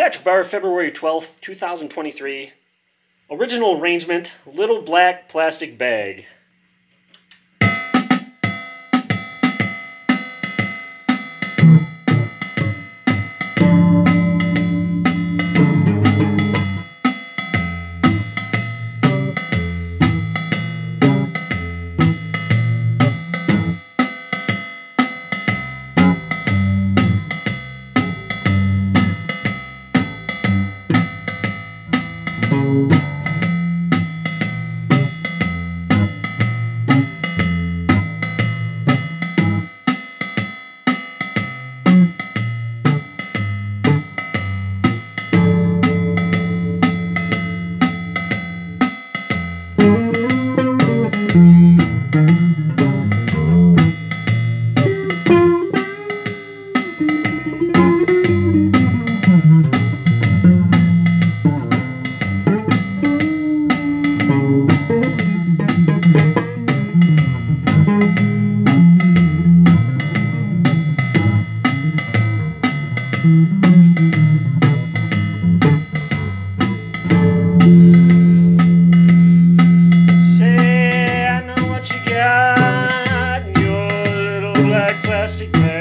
Patrick Bauer, February 12th, 2023. Original arrangement Little Black Plastic Bag. plastic bag.